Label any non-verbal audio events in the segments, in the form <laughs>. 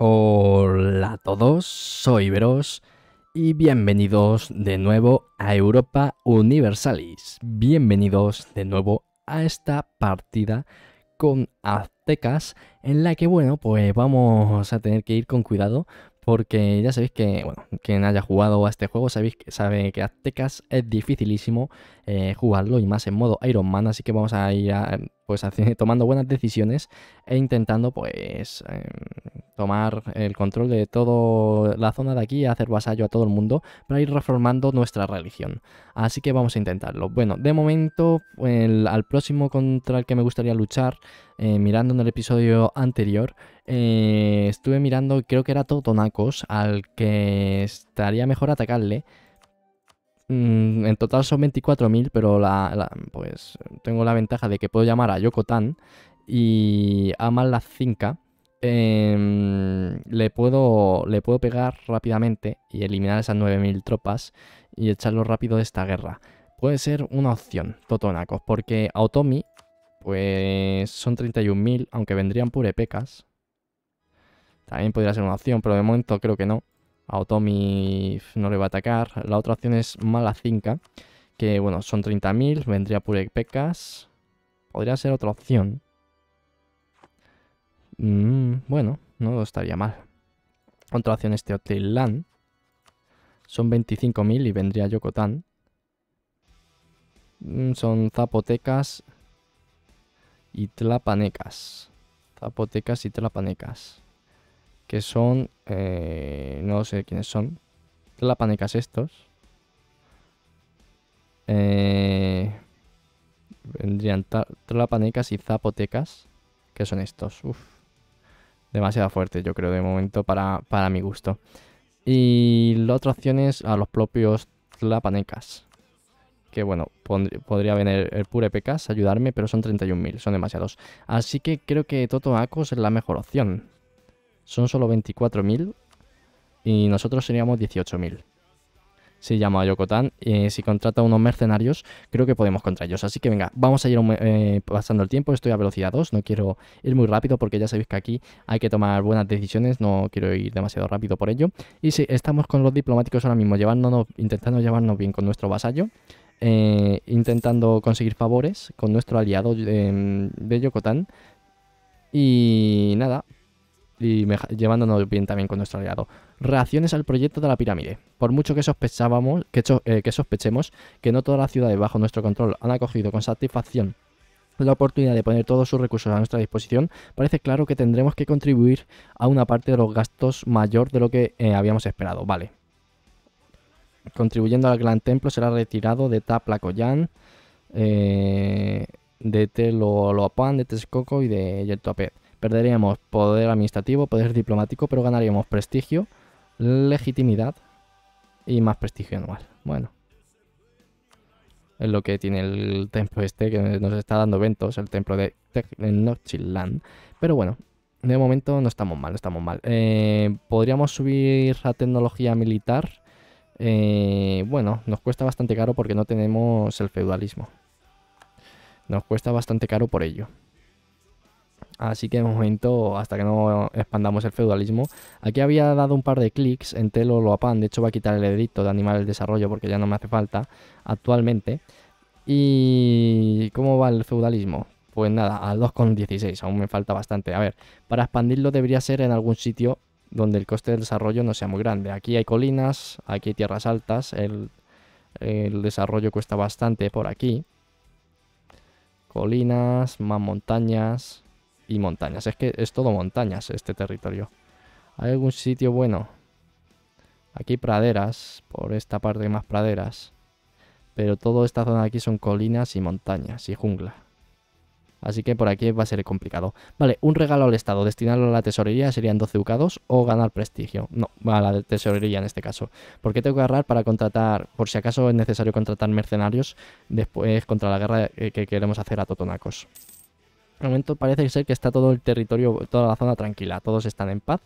Hola a todos, soy Veros y bienvenidos de nuevo a Europa Universalis. Bienvenidos de nuevo a esta partida con aztecas en la que, bueno, pues vamos a tener que ir con cuidado porque ya sabéis que, bueno, quien haya jugado a este juego sabéis que sabe que Aztecas es dificilísimo eh, jugarlo y más en modo Iron Man, así que vamos a ir pues <laughs> tomando buenas decisiones e intentando pues em, tomar el control de toda la zona de aquí, hacer vasallo a todo el mundo para ir reformando nuestra religión. Así que vamos a intentarlo. Bueno, de momento, al próximo contra el que me gustaría luchar, eh, mirando en el episodio anterior, eh, estuve mirando, creo que era Totonacos, al que estaría mejor atacarle. Mm, en total son 24.000, pero la, pues tengo la ventaja de que puedo llamar a Yokotan y a la Zinca Em, le, puedo, le puedo pegar rápidamente y eliminar esas 9.000 tropas y echarlo rápido de esta guerra. Puede ser una opción, Totonacos, porque Automi, pues son 31.000, aunque vendrían purepecas. También podría ser una opción, pero de momento creo que no. Automi no le va a atacar. La otra opción es Malacinca, que bueno, son 30.000, vendría purepecas. Podría ser otra opción. Mm, bueno, no estaría mal. Otra opción es Teotitlán. Son 25.000 y vendría Yokotán. Mm, son zapotecas y tlapanecas. Zapotecas y tlapanecas. Que son... Eh, no sé quiénes son. Tlapanecas estos. Eh, vendrían tlapanecas y zapotecas. Que son estos. Uf demasiado fuerte, yo creo, de momento para, para mi gusto. Y la otra opción es a los propios tlapanecas. Que bueno, podría venir el pure pecas ayudarme, pero son 31.000, son demasiados. Así que creo que Toto Acos es la mejor opción. Son solo 24.000 y nosotros seríamos 18.000 si llama a Yokotan. y si contrata unos mercenarios, creo que podemos contra ellos. Así que venga, vamos a ir eh, pasando el tiempo. Estoy a velocidad 2, no quiero ir muy rápido porque ya sabéis que aquí hay que tomar buenas decisiones. No quiero ir demasiado rápido por ello. Y si estamos con los diplomáticos ahora mismo, llevándonos, intentando llevarnos bien con nuestro vasallo. Eh, intentando conseguir favores con nuestro aliado de, de Yokotan. Y nada, y llevándonos bien también con nuestro aliado. Reacciones al proyecto de la pirámide. Por mucho que sospechábamos, que, eh, que sospechemos que no todas las ciudades bajo nuestro control han acogido con satisfacción la oportunidad de poner todos sus recursos a nuestra disposición, parece claro que tendremos que contribuir a una parte de los gastos mayor de lo que eh, habíamos esperado. Vale. Contribuyendo al gran templo será retirado de Taplacoyan, eh, de Teloloapan, de Texcoco y de Yeltoapet. Perderíamos poder administrativo, poder diplomático, pero ganaríamos prestigio, legitimidad y más prestigio anual. Bueno. Es lo que tiene el templo este que nos está dando eventos, el templo de Nochiland. Pero bueno, de momento no estamos mal, no estamos mal. Eh, Podríamos subir la tecnología militar. Eh, bueno, nos cuesta bastante caro porque no tenemos el feudalismo. Nos cuesta bastante caro por ello. Así que de momento, hasta que no expandamos el feudalismo, aquí había dado un par de clics en Telo Loapan. De hecho, voy a quitar el edicto de animal el desarrollo porque ya no me hace falta actualmente. ¿Y cómo va el feudalismo? Pues nada, al 2,16, aún me falta bastante. A ver, para expandirlo debería ser en algún sitio donde el coste del desarrollo no sea muy grande. Aquí hay colinas, aquí hay tierras altas, el desarrollo cuesta bastante por aquí. Colinas, más montañas, y montañas. Es que es todo montañas este territorio. ¿Hay algún sitio bueno? Aquí praderas, por esta parte más praderas. Pero toda esta zona de aquí son colinas y montañas y jungla. Así que por aquí va a ser complicado. Vale, un regalo al Estado, destinarlo a la tesorería serían 12 ducados o ganar prestigio. No, a la tesorería en este caso. Porque tengo que agarrar para contratar, por si acaso es necesario contratar mercenarios después contra la guerra que queremos hacer a Totonacos. De momento parece ser que está todo el territorio, toda la zona tranquila, todos están en paz.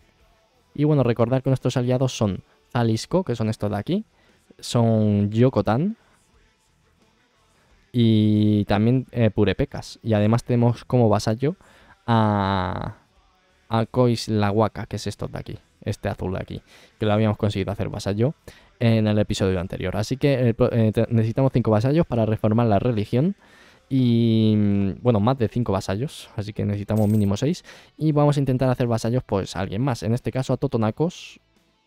Y bueno, recordar que nuestros aliados son Zalisco, que son estos de aquí, son Yokotan y también eh, Purepecas. Y además tenemos como vasallo a, a Coislahuaca, que es esto de aquí, este azul de aquí, que lo habíamos conseguido hacer vasallo en el episodio anterior. Así que eh, eh, necesitamos 5 vasallos para reformar la religión. Y bueno, más de 5 vasallos, así que necesitamos mínimo 6. Y vamos a intentar hacer vasallos, pues a alguien más. En este caso a Totonacos,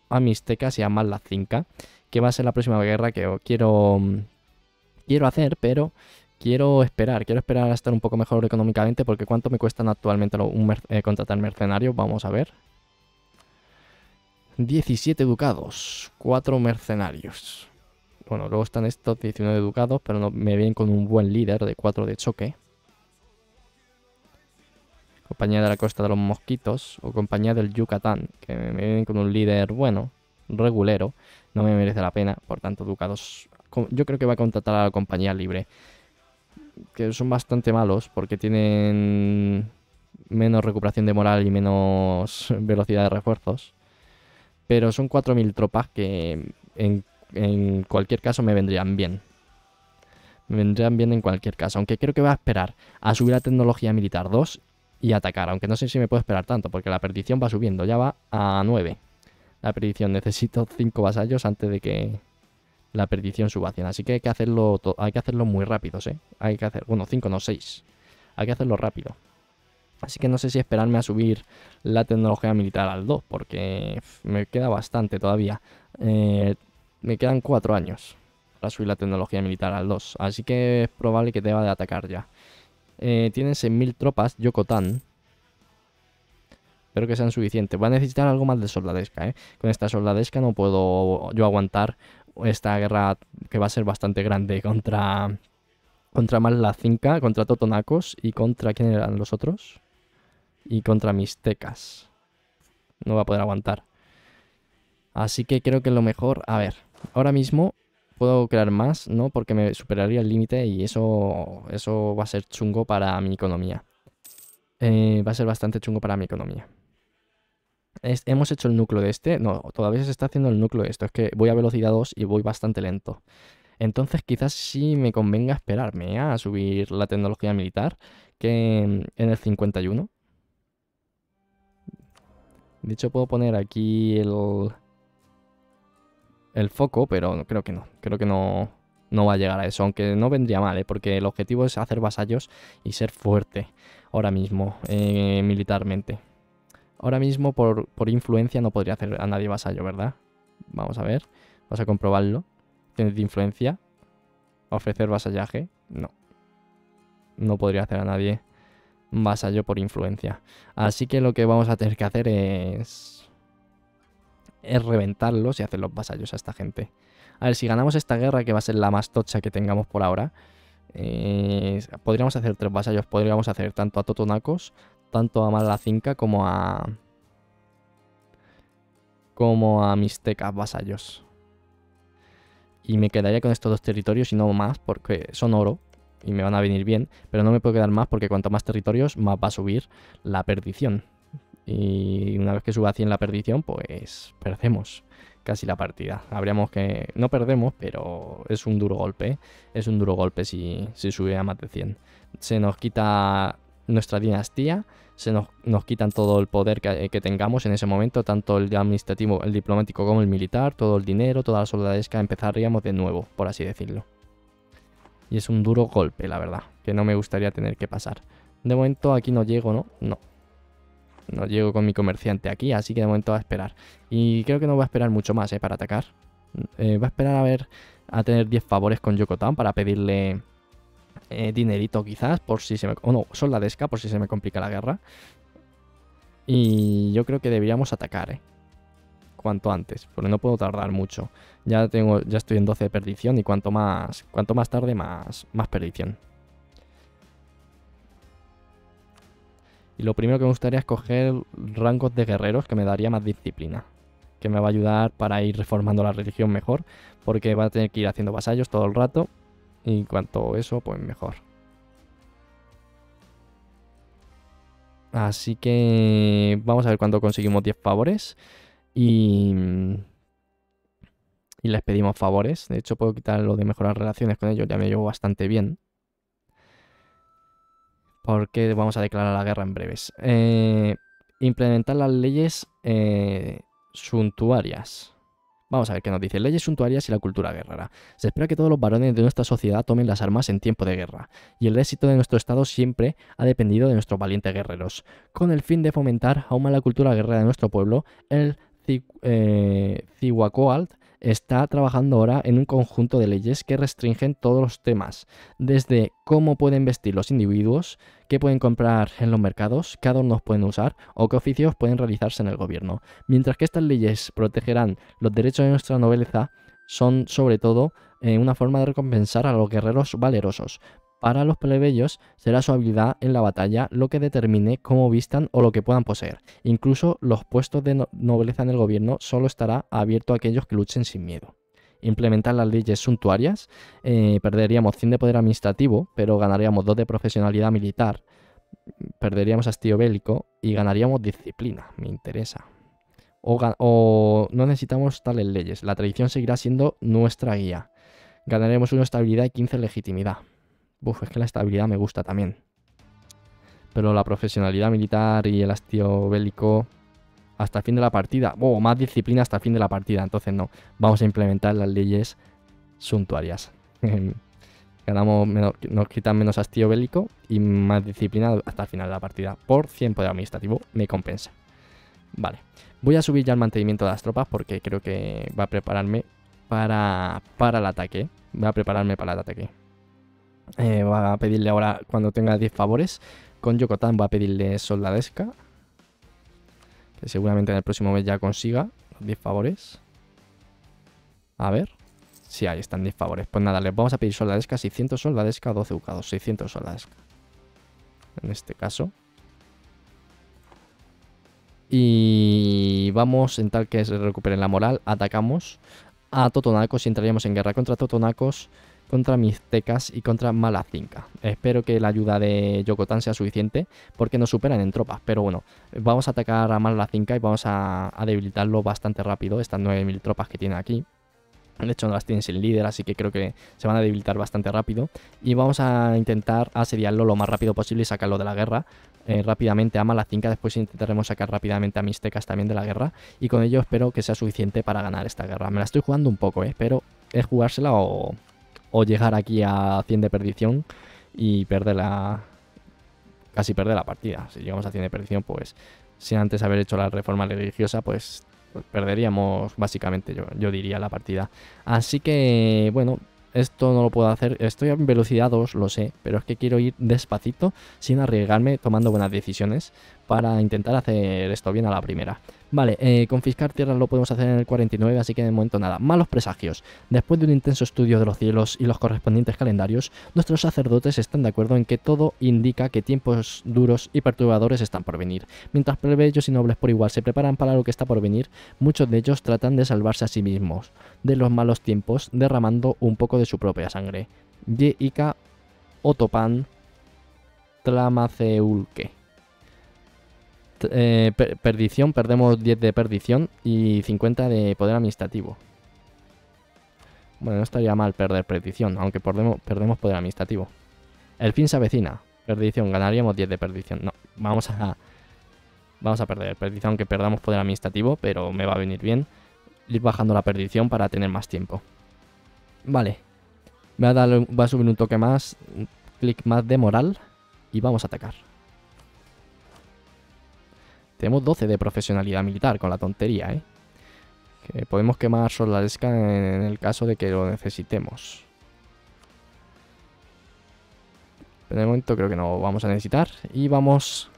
a Mixtecas y a Malacinca, que va a ser la próxima guerra que quiero, mm, quiero hacer, pero quiero esperar. Quiero esperar a estar un poco mejor económicamente, porque ¿cuánto me cuestan actualmente un eh, contratar mercenarios? Vamos a ver. 17 ducados, 4 mercenarios. Bueno, luego están estos 19 ducados, pero no, me vienen con un buen líder de 4 de choque. Compañía de la Costa de los Mosquitos o Compañía del Yucatán, que me vienen con un líder bueno, regulero. No me merece la pena, por tanto, ducados. Yo creo que va a contratar a la Compañía Libre, que son bastante malos porque tienen menos recuperación de moral y menos <laughs> velocidad de refuerzos. Pero son 4.000 tropas que en, cualquier caso me vendrían bien. Me vendrían bien en cualquier caso. Aunque creo que va a esperar a subir la tecnología militar 2 y atacar. Aunque no sé si me puedo esperar tanto, porque la perdición va subiendo. Ya va a 9. La perdición. <laughs> Necesito 5 vasallos antes de que la perdición suba a 100. Así que hay que hacerlo, hay que hacerlo muy rápido, ¿eh? Hay que hacer, bueno, 5 no 6. Hay que hacerlo rápido. Así que no sé si esperarme a subir la tecnología militar al 2, porque me queda bastante todavía. Eh, me quedan 4 años para subir la tecnología militar al 2, así que es probable que deba de atacar ya. Eh, tienen 6.000 tropas, Yokotan. Espero que sean suficientes. Va a necesitar algo más de soldadesca, ¿eh? Con esta soldadesca no puedo yo aguantar esta guerra que va a ser bastante grande contra... Contra Malacinca, contra Totonacos y contra... ¿Quién eran los otros? y contra Mixtecas. No va a poder aguantar. Así que creo que lo mejor... A ver, ahora mismo puedo crear más, ¿no? Porque me superaría el límite y eso, eso va a ser chungo para mi economía. Eh, va a ser bastante chungo para mi economía. hemos hecho el núcleo de este. No, todavía se está haciendo el núcleo de esto. Es que voy a velocidad 2 y voy bastante lento. Entonces quizás sí me convenga esperarme a subir la tecnología militar que en el 51. De hecho, puedo poner aquí el, el foco, pero creo que no. Creo que no, no va a llegar a eso, aunque no vendría mal, ¿eh? porque el objetivo es hacer vasallos y ser fuerte ahora mismo, eh, militarmente. Ahora mismo, por, por, influencia, no podría hacer a nadie vasallo, ¿verdad? Vamos a ver, vamos a comprobarlo. ¿Tienes influencia? ¿Ofrecer vasallaje? No. No podría hacer a nadie vasallo por influencia. Así que lo que vamos a tener que hacer es... Es reventarlos y hacer los vasallos a esta gente. A ver, si ganamos esta guerra, que va a ser la más tocha que tengamos por ahora, eh, podríamos hacer tres vasallos. Podríamos hacer tanto a Totonacos, tanto a Malacinca como a... Como a Mixtecas vasallos. Y me quedaría con estos dos territorios y no más, porque son oro y me van a venir bien, pero no me puedo quedar más porque cuanto más territorios, más va a subir la perdición. Y una vez que suba a 100 la perdición, pues perdemos casi la partida. Habríamos que... No perdemos, pero es un duro golpe. Es un duro golpe si, si sube a más de 100. Se nos quita nuestra dinastía, se nos, nos quitan todo el poder que, que, tengamos en ese momento, tanto el administrativo, el diplomático como el militar, todo el dinero, toda la soldadesca, empezaríamos de nuevo, por así decirlo. Y es un duro golpe, la verdad, que no me gustaría tener que pasar. De momento aquí no llego, ¿no? No. No llego con mi comerciante aquí, así que de momento va a esperar. Y creo que no voy a esperar mucho más, ¿eh? Para atacar. Eh, va a esperar a ver, a tener 10 favores con Yokotan para pedirle eh, dinerito quizás, por si se me... O no, soldadesca, por si se me complica la guerra. Y yo creo que deberíamos atacar, ¿eh? cuanto antes, porque no puedo tardar mucho. Ya tengo, ya estoy en 12 de perdición y cuanto más, cuanto más tarde, más, más perdición. Y lo primero que me gustaría es coger rangos de guerreros que me daría más disciplina. Que me va a ayudar para ir reformando la religión mejor. Porque va a tener que ir haciendo vasallos todo el rato. Y cuanto eso, pues mejor. Así que vamos a ver cuándo conseguimos 10 favores. Y, y les pedimos favores. De hecho, puedo quitar lo de mejorar relaciones con ellos, ya me llevo bastante bien. Porque vamos a declarar la guerra en breves. Eh, implementar las leyes eh, suntuarias. Vamos a ver qué nos dice. Leyes suntuarias y la cultura guerrera. Se espera que todos los varones de nuestra sociedad tomen las armas en tiempo de guerra, y el éxito de nuestro Estado siempre ha dependido de nuestros valientes guerreros. Con el fin de fomentar aún más la cultura guerrera de nuestro pueblo, el eh, está trabajando ahora en un conjunto de leyes que restringen todos los temas, desde cómo pueden vestir los individuos, qué pueden comprar en los mercados, qué adornos pueden usar o qué oficios pueden realizarse en el gobierno. Mientras que estas leyes protegerán los derechos de nuestra nobleza, son sobre todo eh, una forma de recompensar a los guerreros valerosos, para los plebeyos será su habilidad en la batalla lo que determine cómo vistan o lo que puedan poseer. Incluso los puestos de nobleza en el gobierno solo estará abierto a aquellos que luchen sin miedo. Implementar las leyes suntuarias, eh, perderíamos 100 de poder administrativo, pero ganaríamos 2 de profesionalidad militar, perderíamos hastío bélico y ganaríamos disciplina, me interesa. O, o no necesitamos tales leyes, la tradición seguirá siendo nuestra guía. Ganaremos una estabilidad y 15 legitimidad. Uf, es que la estabilidad me gusta también. Pero la profesionalidad militar y el hastío bélico hasta el fin de la partida. O más disciplina hasta el fin de la partida. Entonces no, vamos a implementar las leyes suntuarias. <laughs> Ganamos nos quitan menos hastío bélico y más disciplina hasta el final de la partida. Por 100 poder administrativo me compensa. Vale. Voy a subir ya el mantenimiento de las tropas porque creo que va a prepararme para, para el ataque. Va a prepararme para el ataque. Eh, va a pedirle ahora, cuando tenga 10 favores, con Yokotan va a pedirle soldadesca. Que seguramente en el próximo mes ya consiga los 10 favores. A ver. Sí, ahí están 10 favores. Pues nada, les vamos a pedir soldadesca, 600 soldadesca, 12 ducados, 600 soldadesca. En este caso. Y vamos, en tal que se recuperen la moral, atacamos a Totonacos y entraríamos en guerra contra Totonacos contra Mixtecas y contra Malacinca. Espero que la ayuda de Yokotan sea suficiente porque nos superan en tropas. Pero bueno, vamos a atacar a Malacinca y vamos a, debilitarlo bastante rápido, estas 9.000 tropas que tiene aquí. De hecho, no las tienen sin líder, así que creo que se van a debilitar bastante rápido. Y vamos a intentar asediarlo lo más rápido posible y sacarlo de la guerra. Eh, rápidamente a Malacinca, después intentaremos sacar rápidamente a Mixtecas también de la guerra. Y con ello espero que sea suficiente para ganar esta guerra. Me la estoy jugando un poco, ¿eh? pero es jugársela o, o llegar aquí a 100 de perdición y perder la... casi perder la partida. Si llegamos a 100 de perdición, pues sin antes haber hecho la reforma religiosa, pues, pues perderíamos básicamente, yo, yo diría, la partida. Así que, bueno, esto no lo puedo hacer. Estoy en velocidad 2, lo sé, pero es que quiero ir despacito, sin arriesgarme, tomando buenas decisiones para intentar hacer esto bien a la primera. Vale, eh, confiscar tierras lo podemos hacer en el 49, así que de momento nada. Malos presagios. Después de un intenso estudio de los cielos y los correspondientes calendarios, nuestros sacerdotes están de acuerdo en que todo indica que tiempos duros y perturbadores están por venir. Mientras plebeyos y nobles por igual se preparan para lo que está por venir, muchos de ellos tratan de salvarse a sí mismos de los malos tiempos, derramando un poco de su propia sangre. Yeika Otopan Tlamaceulke. Eh, perdición, perdemos 10 de perdición y 50 de poder administrativo. Bueno, no estaría mal perder perdición, aunque perdemos, perdemos poder administrativo. El fin se avecina. Perdición, ganaríamos 10 de perdición. No, vamos a... Vamos a perder perdición, aunque perdamos poder administrativo, pero me va a venir bien ir bajando la perdición para tener más tiempo. Vale. Voy a, darle, voy a subir un toque más, clic más de moral y vamos a atacar. Tenemos 12 de profesionalidad militar con la tontería, ¿eh? Que podemos quemar soldadesca en el caso de que lo necesitemos. Pero de momento creo que no vamos a necesitar. Y vamos...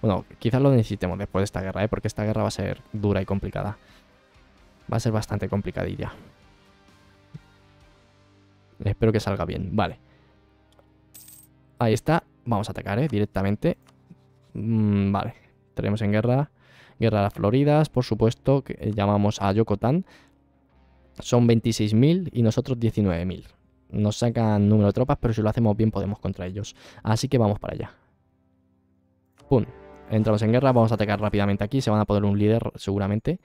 Bueno, quizás lo necesitemos después de esta guerra, ¿eh? Porque esta guerra va a ser dura y complicada. Va a ser bastante complicadilla. Espero que salga bien. Vale. Ahí está. Vamos a atacar, ¿eh? Directamente. Mm, vale. Tenemos en guerra. Guerra de las Floridas, por supuesto, llamamos a Yokotan. Son 26.000 y nosotros 19.000. Nos sacan número de tropas, pero si lo hacemos bien podemos contra ellos. Así que vamos para allá. Pum. Entramos en guerra, vamos a atacar rápidamente aquí. Se van a poner un líder seguramente.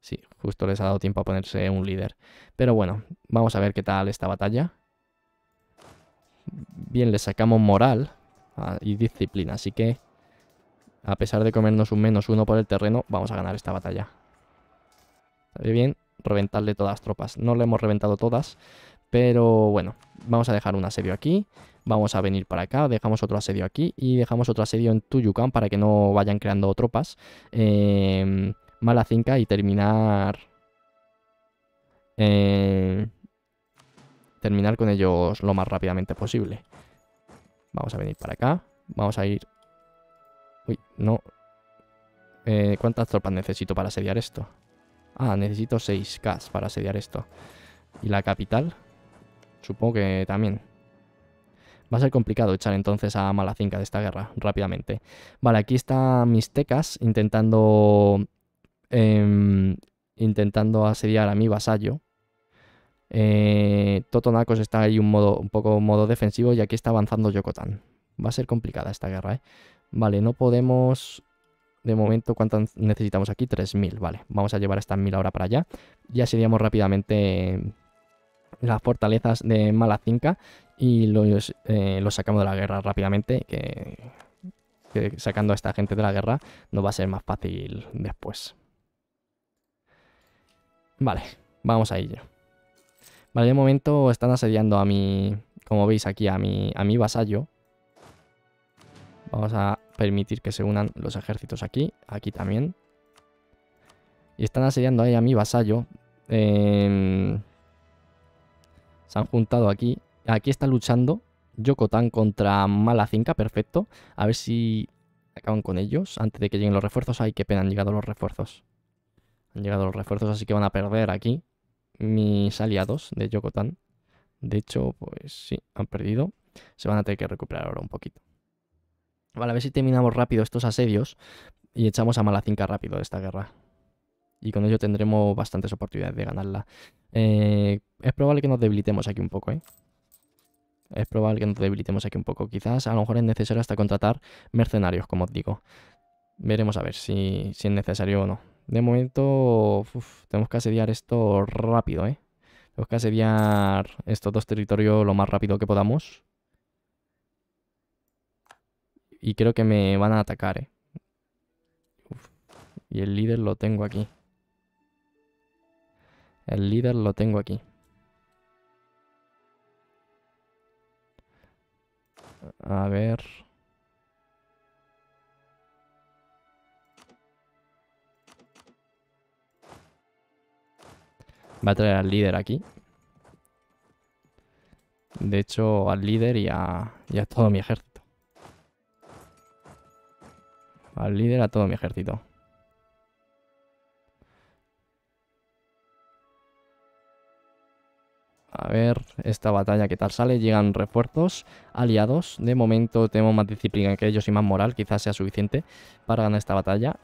Sí, justo les ha dado tiempo a ponerse un líder. Pero bueno, vamos a ver qué tal esta batalla. Bien, le sacamos moral ah, y disciplina, así que A pesar de comernos un menos uno por el terreno, vamos a ganar esta batalla. Está bien reventarle todas las tropas. No le hemos reventado todas, pero bueno, vamos a dejar un asedio aquí. Vamos a venir para acá, dejamos otro asedio aquí y dejamos otro asedio en Tuyucan para que no vayan creando tropas. Eh, mala cinca y terminar... Eh, terminar con ellos lo más rápidamente posible. Vamos a venir para acá. Vamos a ir... Uy, no. Eh, ¿Cuántas tropas necesito para asediar esto? Ah, necesito 6K para asediar esto. ¿Y la capital? Supongo que también. Va a ser complicado echar entonces a Malacinca de esta guerra rápidamente. Vale, aquí están mis tecas intentando... Em, intentando asediar a mi vasallo. Eh, Totonacos está ahí un, modo, un poco modo defensivo y aquí está avanzando Yokotan. Va a ser complicada esta guerra, ¿eh? Vale, no podemos... De momento, ¿cuánto necesitamos aquí? 3.000, vale. Vamos a llevar estas 1.000 ahora para allá. Y asediamos rápidamente las fortalezas de Malacinca y los, eh, los, sacamos de la guerra rápidamente, que, sacando a esta gente de la guerra nos va a ser más fácil después. Vale, vamos a ello. Vale, de momento están asediando a mi, como veis aquí, a mi, a mi vasallo. Vamos a permitir que se unan los ejércitos aquí, aquí también. Y están asediando ahí a mi vasallo. Eh, se han juntado aquí. Aquí está luchando Yokotan contra Malacinca, perfecto. A ver si acaban con ellos antes de que lleguen los refuerzos. Ay, qué pena, han llegado los refuerzos. Han llegado los refuerzos, así que van a perder aquí mis aliados de Yokotan. De hecho, pues sí, han perdido. Se van a tener que recuperar ahora un poquito. Vale, a ver si terminamos rápido estos asedios y echamos a Malacinca rápido esta guerra y con ello tendremos bastantes oportunidades de ganarla. Eh, es probable que nos debilitemos aquí un poco, ¿eh? Es probable que nos debilitemos aquí un poco. Quizás a lo mejor es necesario hasta contratar mercenarios, como os digo. Veremos a ver si, es necesario o no. De momento tenemos que asediar esto rápido, ¿eh? Tenemos que asediar estos dos territorios lo más rápido que podamos. Y creo que me van a atacar, ¿eh? Y el líder lo tengo aquí. El líder lo tengo aquí. A ver... Va a traer al líder aquí. De hecho, al líder y a, y a todo mi ejército. Al líder a todo mi ejército. A ver esta batalla qué tal sale. Llegan refuerzos aliados. De momento tenemos más disciplina que ellos y más moral. Quizás sea suficiente para ganar esta batalla.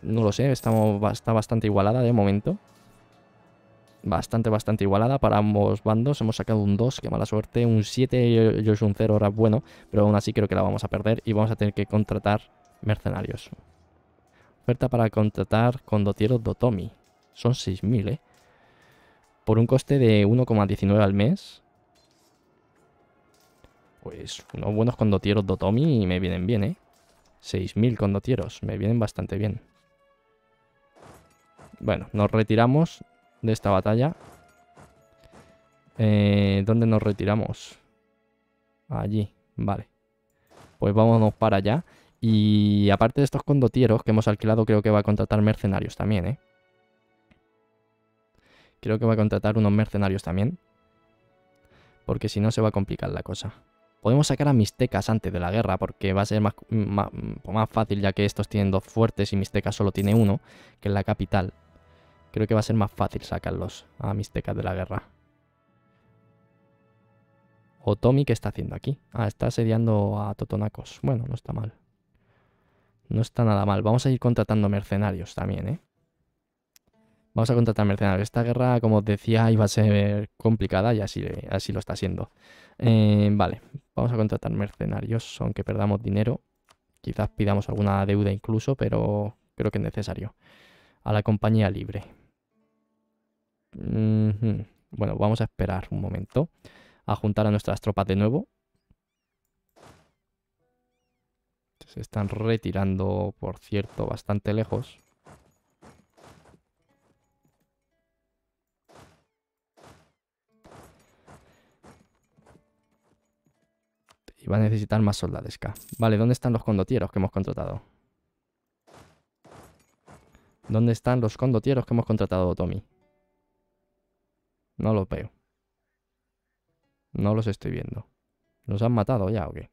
No lo sé. Estamos, está bastante igualada de momento. Bastante, bastante igualada para ambos bandos. Hemos sacado un 2, qué mala suerte. Un 7 y un 0 ahora bueno. Pero aún así creo que la vamos a perder. Y vamos a tener que contratar mercenarios. Oferta para contratar condotieros Dotomi. Son 6.000, ¿eh? por un coste de 1,19 al mes. Pues unos buenos condotieros Dotomi me vienen bien, ¿eh? 6.000 condotieros, me vienen bastante bien. Bueno, nos retiramos de esta batalla. Eh, ¿Dónde nos retiramos? Allí, vale. Pues vámonos para allá. Y aparte de estos condotieros que hemos alquilado, creo que va a contratar mercenarios también, ¿eh? Creo que va a contratar unos mercenarios también. Porque si no se va a complicar la cosa. Podemos sacar a Mixtecas antes de la guerra porque va a ser más, más, fácil ya que estos tienen dos fuertes y Mixtecas solo tiene uno, que es la capital. Creo que va a ser más fácil sacarlos a Mixtecas de la guerra. O Tommy, ¿qué está haciendo aquí? Ah, está asediando a Totonacos. Bueno, no está mal. No está nada mal. Vamos a ir contratando mercenarios también, ¿eh? Vamos a contratar mercenarios. Esta guerra, como os decía, iba a ser complicada y así, así lo está siendo. Eh, vale, vamos a contratar mercenarios, aunque perdamos dinero. Quizás pidamos alguna deuda incluso, pero creo que es necesario. A la compañía libre. Bueno, vamos a esperar un momento. A juntar a nuestras tropas de nuevo. Se están retirando, por cierto, bastante lejos. Y va a necesitar más soldadesca. Vale, ¿dónde están los condotieros que hemos contratado? ¿Dónde están los condotieros que hemos contratado, Tommy? No los veo. No los estoy viendo. ¿Los han matado ya o qué?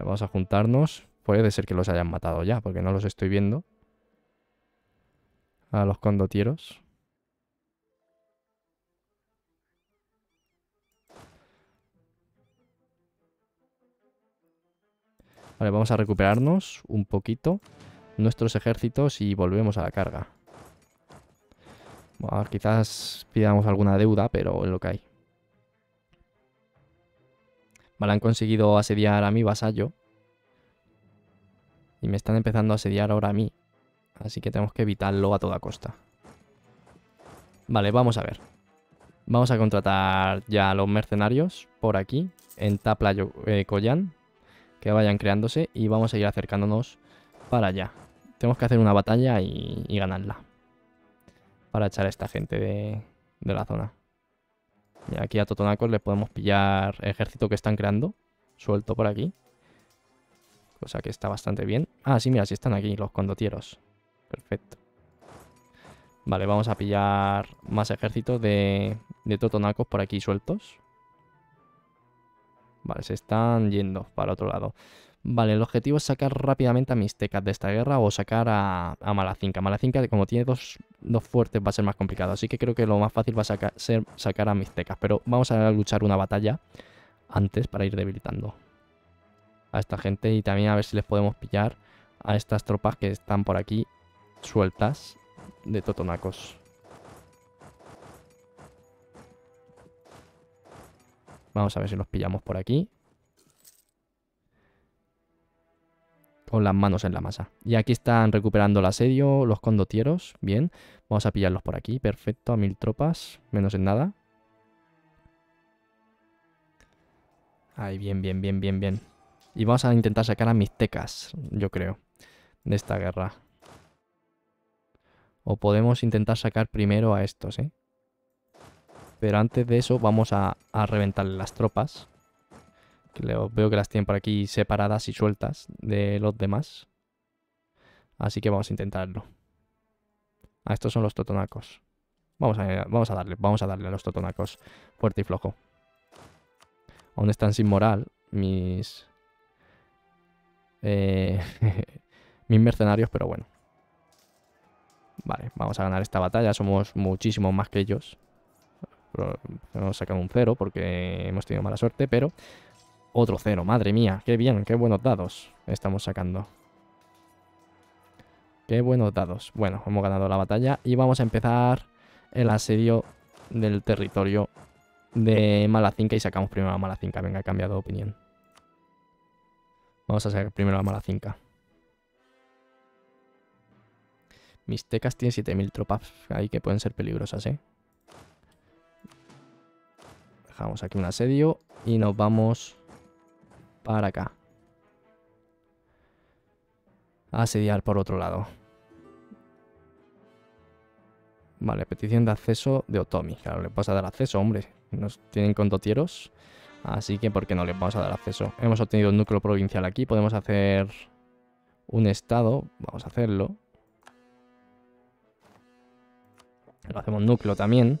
Vamos a juntarnos. Puede ser que los hayan matado ya, porque no los estoy viendo. A los condotieros. Vale, vamos a recuperarnos un poquito nuestros ejércitos y volvemos a la carga. Bueno, quizás pidamos alguna deuda, pero es lo que hay. Vale, han conseguido asediar a mi vasallo. Y me están empezando a asediar ahora a mí. Así que tenemos que evitarlo a toda costa. Vale, vamos a ver. Vamos a contratar ya a los mercenarios por aquí, en Tapla eh, que vayan creándose y vamos a ir acercándonos para allá. Tenemos que hacer una batalla y, ganarla. Para echar a esta gente de, la zona. Y aquí a Totonacos les podemos pillar ejército que están creando. Suelto por aquí. Cosa que está bastante bien. Ah, sí, mira, sí están aquí los condotieros. Perfecto. Vale, vamos a pillar más ejércitos de, de Totonacos por aquí sueltos. Vale, se están yendo para otro lado. Vale, el objetivo es sacar rápidamente a Mixtecas de esta guerra o sacar a, a Malacinca. Malacinca, como tiene dos, fuertes, va a ser más complicado. Así que creo que lo más fácil va a ser sacar a Mixtecas. Pero vamos a luchar una batalla antes para ir debilitando a esta gente. Y también a ver si les podemos pillar a estas tropas que están por aquí sueltas de Totonacos. Vamos a ver si los pillamos por aquí. Con las manos en la masa. Y aquí están recuperando el asedio, los condotieros. Bien. Vamos a pillarlos por aquí. Perfecto, a mil tropas. Menos en nada. Ahí, bien, bien, bien, bien, bien. Y vamos a intentar sacar a mixtecas, yo creo, de esta guerra. O podemos intentar sacar primero a estos, ¿eh? Pero antes de eso vamos a, a reventar las tropas. Veo que las tienen por aquí separadas y sueltas de los demás. Así que vamos a intentarlo. Ah, estos son los totonacos. Vamos a, vamos a darle, vamos a darle a los totonacos. Fuerte y flojo. Aún están sin moral mis... Eh, <laughs> mis mercenarios, pero bueno. Vale, vamos a ganar esta batalla. Somos muchísimo más que ellos. Hemos sacado un cero porque hemos tenido mala suerte, pero otro cero. Madre mía, qué bien, qué buenos dados estamos sacando. Qué buenos dados. Bueno, hemos ganado la batalla y vamos a empezar el asedio del territorio de Malacinca y sacamos primero a Malacinca. Venga, he cambiado de opinión. Vamos a sacar primero a Malacinca. Mixtecas tiene 7000 tropas ahí que pueden ser peligrosas, ¿eh? Dejamos aquí un asedio y nos vamos para acá. Asediar por otro lado. Vale, petición de acceso de Otomi. Claro, le vamos a dar acceso, hombre. Nos tienen condotieros. Así que, ¿por qué no le vamos a dar acceso? Hemos obtenido un núcleo provincial aquí. Podemos hacer un estado. Vamos a hacerlo. Lo hacemos núcleo también.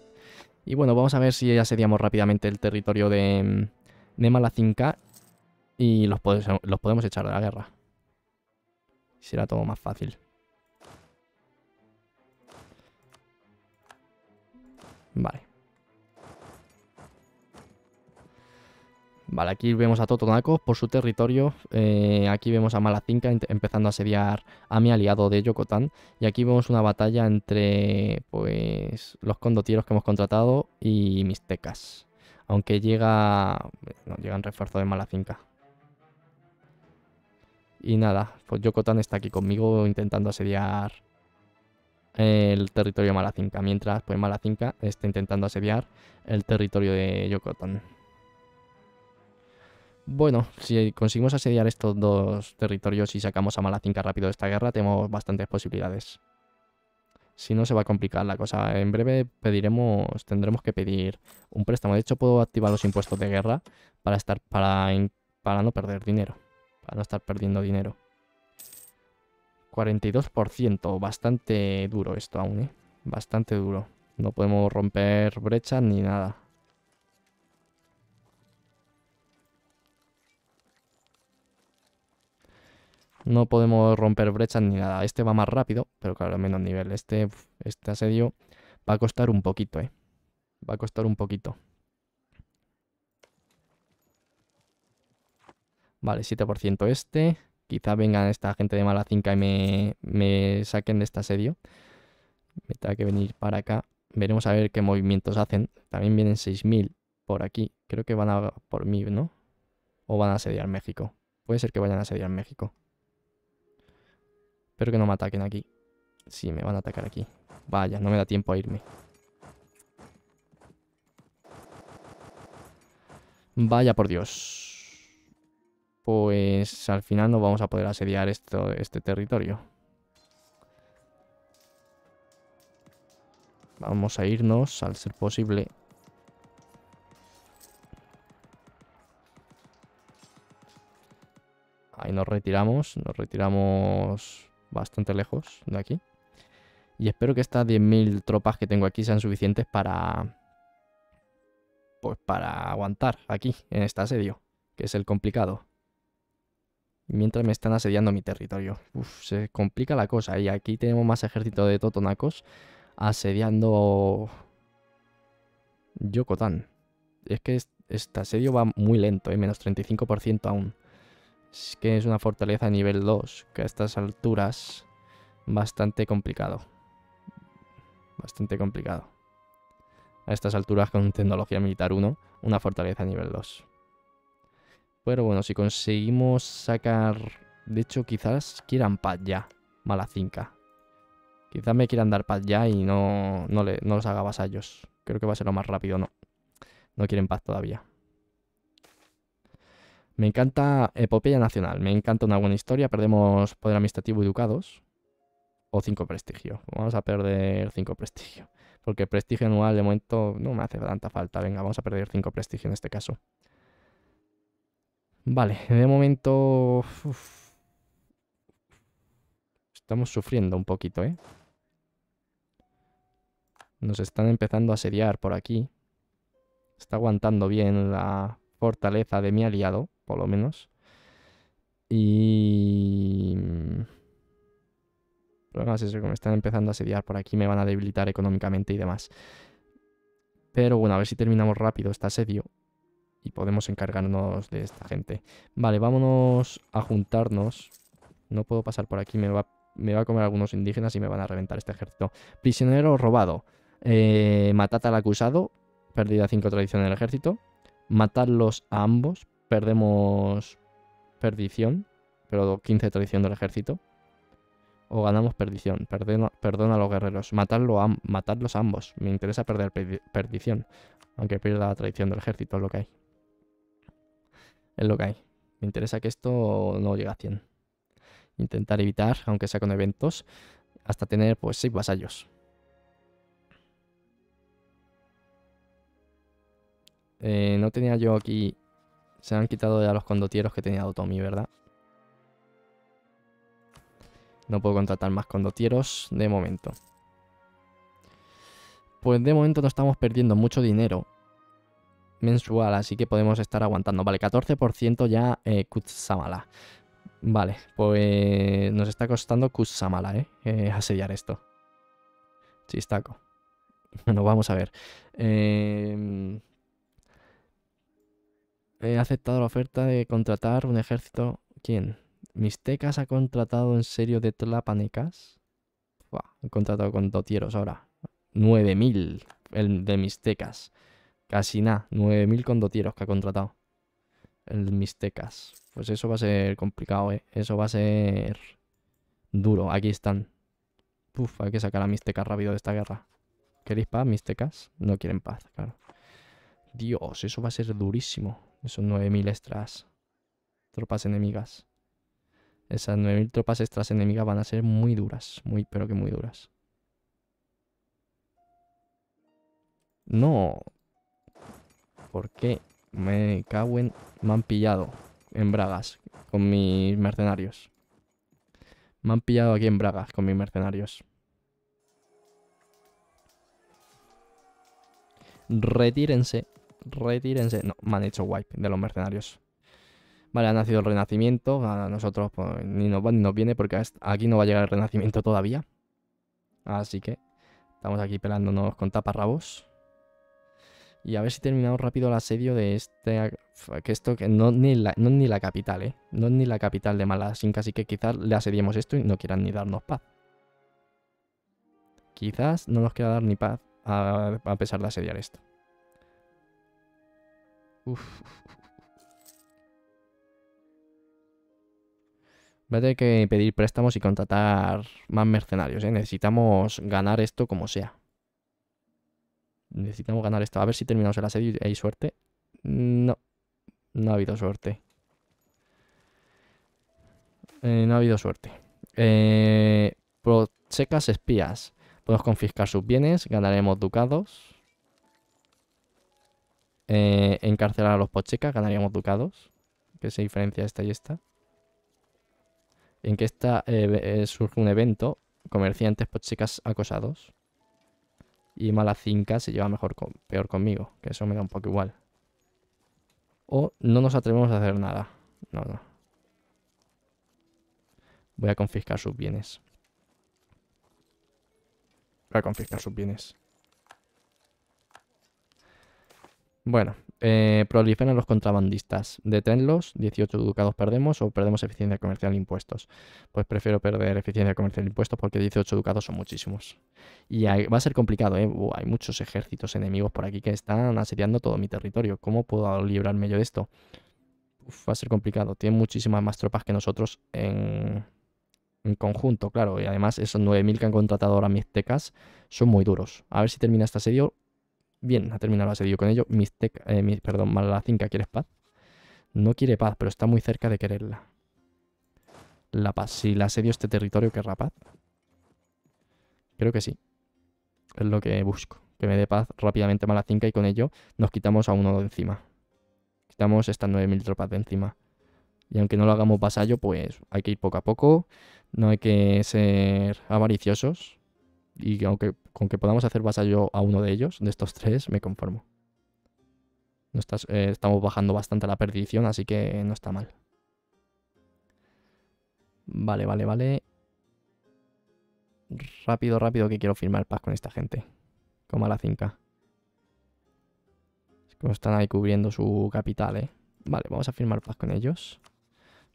Y bueno, vamos a ver si asediamos rápidamente el territorio de, de Malacinca y los, los podemos echar de la guerra. Será todo más fácil. Vale. Vale, aquí vemos a Totonacos por su territorio. Eh, aquí vemos a Malacinca empezando a asediar a mi aliado de Yokotan. Y aquí vemos una batalla entre pues los condotieros que hemos contratado y mixtecas. Aunque llega... No, llega refuerzo de Malacinca. Y nada, pues Yokotan está aquí conmigo intentando asediar el territorio de Malacinca, mientras pues Malacinca está intentando asediar el territorio de Yokotan. Bueno, si conseguimos asediar estos dos territorios y sacamos a Malacinca rápido de esta guerra, tenemos bastantes posibilidades. Si no, se va a complicar la cosa. En breve pediremos, tendremos que pedir un préstamo. De hecho, puedo activar los impuestos de guerra para, estar, para, para no perder dinero. Para no estar perdiendo dinero. 42%, bastante duro esto aún, ¿eh? Bastante duro. No podemos romper brechas ni nada. No podemos romper brechas ni nada. Este va más rápido, pero claro, menos nivel. Este, este asedio va a costar un poquito, ¿eh? Va a costar un poquito. Vale, 7% este. Quizá vengan esta gente de mala cinca y me, me saquen de este asedio. Me tenga que venir para acá. Veremos a ver qué movimientos hacen. También vienen 6.000 por aquí. Creo que van a por mí, ¿no? O van a asediar México. Puede ser que vayan a asediar México. Espero que no me ataquen aquí. Sí, me van a atacar aquí. Vaya, no me da tiempo a irme. Vaya por Dios. Pues al final no vamos a poder asediar esto, este territorio. Vamos a irnos, al ser posible. Ahí nos retiramos, nos retiramos bastante lejos de aquí. Y espero que estas 10.000 tropas que tengo aquí sean suficientes para... Pues para aguantar aquí, en este asedio, que es el complicado. Mientras me están asediando mi territorio. Uf, se complica la cosa. Y aquí tenemos más ejército de totonacos asediando Yokotan. Es que este asedio va muy lento, ¿eh? menos 35% aún. Es que es una fortaleza nivel 2, que a estas alturas bastante complicado. Bastante complicado. A estas alturas con tecnología militar 1, una fortaleza nivel 2. Pero bueno, si conseguimos sacar... De hecho, quizás quieran paz ya, Malacinca. Quizás me quieran dar paz ya y no, no, le, no los haga vasallos. Creo que va a ser lo más rápido, no. No quieren paz todavía. Me encanta Epopeya Nacional, me encanta una buena historia, perdemos poder administrativo y educados. O 5 prestigio. Vamos a perder 5 prestigio. Porque prestigio anual de momento no me hace tanta falta. Venga, vamos a perder 5 prestigio en este caso. Vale, de momento... Estamos sufriendo un poquito, ¿eh? Nos están empezando a asediar por aquí. Está aguantando bien la fortaleza de mi aliado por lo menos. Y... Mm, el es eso, que me están empezando a asediar por aquí, me van a debilitar económicamente y demás. Pero bueno, a ver si terminamos rápido este asedio y podemos encargarnos de esta gente. Vale, vámonos a juntarnos. No puedo pasar por aquí, me va, a comer algunos indígenas y me van a reventar este ejército. Prisionero robado. Eh, matad al acusado. Pérdida 5 tradición en el ejército. Matadlos a ambos perdemos perdición, pero 15 tradición del ejército. O ganamos perdición. Perdona, a los guerreros. Matarlo a, matarlos ambos. Me interesa perder perdición. Aunque pierda la tradición del ejército, es lo que hay. Es lo que hay. Me interesa que esto no llegue a 100. Intentar evitar, aunque sea con eventos, hasta tener pues 6 vasallos. Eh, no tenía yo aquí se han quitado ya los condotieros que tenía Otomi, ¿verdad? No puedo contratar más condotieros de momento. Pues de momento no estamos perdiendo mucho dinero mensual, así que podemos estar aguantando. Vale, 14% ya eh, Kutsamala. Vale, pues nos está costando Kutsamala, ¿eh? ¿eh? Asediar esto. Chistaco. <laughs> Bueno, vamos a ver. Eh, He aceptado la oferta de contratar un ejército. ¿Quién? ¿Mistecas ha contratado en serio de Tlapanecas? he contratado con dotieros ahora. 9000 el de Mistecas. Casi nada. 9000 condotieros que ha contratado. El Mistecas. Pues eso va a ser complicado, ¿eh? Eso va a ser duro. Aquí están. Uf, hay que sacar a Mixtecas rápido de esta guerra. ¿Queréis paz, Mixtecas? No quieren paz, claro. Dios, eso va a ser durísimo. Esos 9.000 extras. Tropas enemigas. Esas 9.000 tropas extras enemigas van a ser muy duras. Muy, pero que muy duras. No. ¿Por qué? Me cago en... Me han pillado en Bragas con mis mercenarios. Me han pillado aquí en Bragas con mis mercenarios. Retírense. Retírense. No, me han hecho wipe de los mercenarios. Vale, ha nacido el renacimiento. A nosotros pues, ni, nos va, ni nos viene porque aquí no va a llegar el renacimiento todavía. Así que estamos aquí pelándonos con taparrabos. Y a ver si terminamos rápido el asedio de este... Que esto que no, ni la, no ni la capital, ¿eh? No ni la capital de Malasinca, así que quizás le asediemos esto y no quieran ni darnos paz. Quizás no nos quiera dar ni paz a, pesar de asediar esto. Uf. Voy a tener que pedir préstamos y contratar más mercenarios, ¿eh? Necesitamos ganar esto como sea. Necesitamos ganar esto. A ver si terminamos el asedio y hay suerte. No. No ha habido suerte. Eh, no ha habido suerte. Eh, espías. Podemos confiscar sus bienes. Ganaremos ducados. Eh, encarcelar a los pochecas. Ganaríamos ducados. ¿Qué se diferencia esta y esta? En que esta eh, surge un evento. Comerciantes pochecas acosados. Y Malacinca se lleva mejor peor conmigo, que eso me da un poco igual. O no nos atrevemos a hacer nada. No, no. Voy a confiscar sus bienes. Voy a confiscar sus bienes. Bueno, eh, proliferan los contrabandistas. Deténlos, 18 ducados perdemos o perdemos eficiencia comercial e impuestos. Pues prefiero perder eficiencia comercial e impuestos porque 18 ducados son muchísimos. Y va a ser complicado, ¿eh? hay muchos ejércitos enemigos por aquí que están asediando todo mi territorio. ¿Cómo puedo librarme yo de esto? va a ser complicado. Tienen muchísimas más tropas que nosotros en, conjunto, claro. Y además esos 9.000 que han contratado ahora mis tecas son muy duros. A ver si termina este asedio Bien, ha terminado el asedio con ello. Mistec, eh, mi, perdón, Malacinca, ¿quieres paz? No quiere paz, pero está muy cerca de quererla. La paz. Si la asedio este territorio, ¿querrá paz? Creo que sí. Es lo que busco. Que me dé paz rápidamente Malacinca y con ello nos quitamos a uno de encima. Quitamos estas 9.000 tropas de encima. Y aunque no lo hagamos vasallo, pues hay que ir poco a poco. No hay que ser avariciosos. Y aunque con que podamos hacer vasallo a uno de ellos, de estos tres, me conformo. No eh, estamos bajando bastante la perdición, así que no está mal. Vale, vale, vale. Rápido, rápido que quiero firmar paz con esta gente. Como a la finca. Como están ahí cubriendo su capital, ¿eh? Vale, vamos a firmar paz con ellos.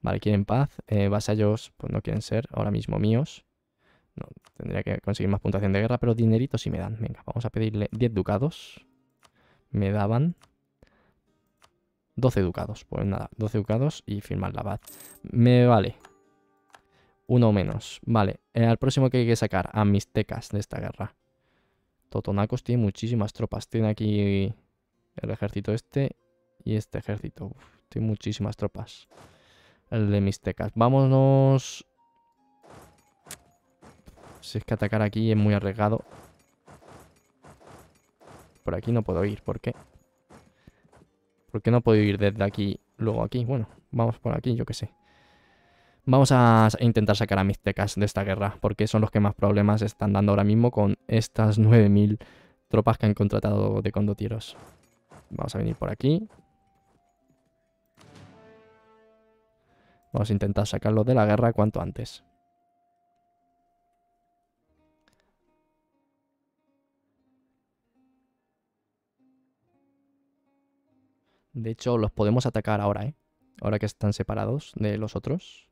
Vale, quieren paz. Eh, vasallos, pues no quieren ser ahora mismo míos. No, tendría que conseguir más puntuación de guerra, pero dinerito sí me dan. Venga, vamos a pedirle 10 ducados. Me daban 12 ducados. Pues nada, 12 ducados y firmar la abad. Me vale. Uno menos. Vale, eh, al próximo que hay que sacar a mixtecas de esta guerra. Totonacos tiene muchísimas tropas. Tiene aquí el ejército este y este ejército. tiene muchísimas tropas. El de mixtecas. Vámonos si es que atacar aquí es muy arriesgado. Por aquí no puedo ir. ¿Por qué? ¿Por qué no puedo ir desde aquí luego aquí? Bueno, vamos por aquí, yo qué sé. Vamos a intentar sacar a Mixtecas de esta guerra, porque son los que más problemas están dando ahora mismo con estas 9.000 tropas que han contratado de condotieros. Vamos a venir por aquí. Vamos a intentar sacarlos de la guerra cuanto antes. De hecho, los podemos atacar ahora, ¿eh? Ahora que están separados de los otros.